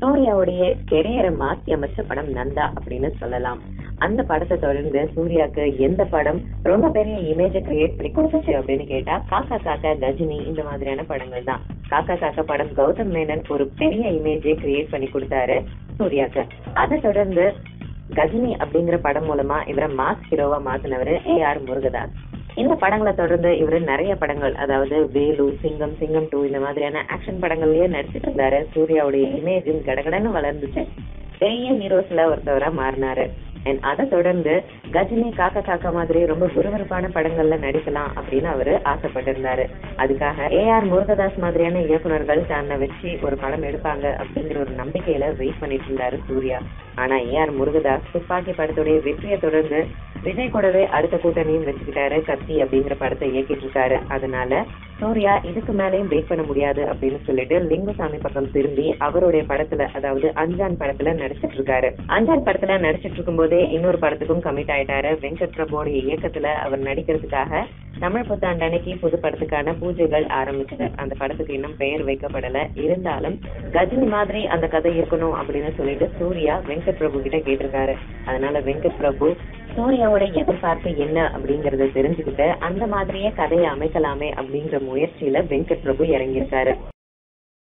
சூர்யாவுடைய கெரியரை மாத்தி அமைச்ச படம் நந்தா அப்படின்னு சொல்லலாம். அந்த படத்தை தொடர்ந்து சூர்யாக்கு எந்த படம் ரொம்ப பெரிய இமேஜை கிரியேட் பண்ணி கொடுத்துச்சு அப்படின்னு கேட்டா காக்கா காக்கா கஜினி இந்த மாதிரியான படங்கள் தான். காக்கா காக்கா படம் கௌதம் மேனன் ஒரு பெரிய இமேஜை கிரியேட் பண்ணி கொடுத்தாரு சூர்யாக்கு. அதை தொடர்ந்து கஜினி அப்படிங்கிற படம் மூலமா இவரை மாஸ் ஹீரோவா மாத்தினவரு ஏ ஆர் முருகதாஸ். இந்த படங்களை தொடர்ந்து இவரு நிறைய படங்கள் அதாவது வேலு சிங்கம் சிங்கம் டூ இந்த மாதிரியான ஆக்ஷன் படங்கள்லயே நடிச்சிட்டு இருந்தாரு. சூர்யாவுடைய இமேஜும் கடகடன்னு வளர்ந்துச்சு. பெரிய ஹீரோஸ்ல ஒருத்தவரா மாறினாரு. அண்ட் அதை தொடர்ந்து கஜினி காக்கா காக்கா மாதிரி ரொம்ப விறுவிறுப்பான படங்கள்ல நடிக்கலாம் அப்படின்னு அவரு ஆசைப்பட்டிருந்தாரு. அதுக்காக ஏ ஆர் முருகதாஸ் மாதிரியான இயக்குனர்கள் தன்னை வச்சு ஒரு படம் எடுப்பாங்க அப்படிங்கிற ஒரு நம்பிக்கையில வெயிட் பண்ணிட்டு இருந்தாரு சூர்யா. ஆனா ஏ ஆர் முருகதாஸ் துப்பாக்கி படத்துடைய வெற்றியை தொடர்ந்து விஜய் கூடவே அடுத்த கூட்டணியும் வச்சுக்கிட்டாரு கத்தி அப்படிங்கிற படத்தை இயக்கிட்டு இருக்காரு. அதனால சூர்யா இதுக்கு மேலேயும் வெயிட் பண்ண முடியாது அப்படின்னு சொல்லிட்டு லிங்குசாமி பக்கம் திரும்பி அவருடைய படத்துல அதாவது அஞ்சான் படத்துல நடிச்சிட்டு இருக்காரு. அஞ்சான் படத்துல நடிச்சிட்டு இருக்கும் போதே இன்னொரு படத்துக்கும் கமிட் ஆயிட்டாரு. வெங்கட் பிரபுவோடைய இயக்கத்துல அவர் நடிக்கிறதுக்காக தமிழ் புத்தாண்டு அன்னைக்கு புது படத்துக்கான பூஜைகள் ஆரம்பிச்சது அந்த படத்துக்கு இன்னும் பெயர் வைக்கப்படல. இருந்தாலும் கஜினி மாதிரி அந்த கதை இருக்கணும் அப்படின்னு சொல்லிட்டு சூர்யா வெங்கட் பிரபு கிட்ட கேட்டிருக்காரு. அதனால வெங்கட் பிரபு சூர்யாவோட எதிர்பார்ப்பு என்ன அப்படிங்கறத தெரிஞ்சுக்கிட்டு அந்த மாதிரியே கதையை அமைக்கலாமே அப்படிங்கிற முயற்சியில வெங்கட் பிரபு இறங்கியிருக்காரு.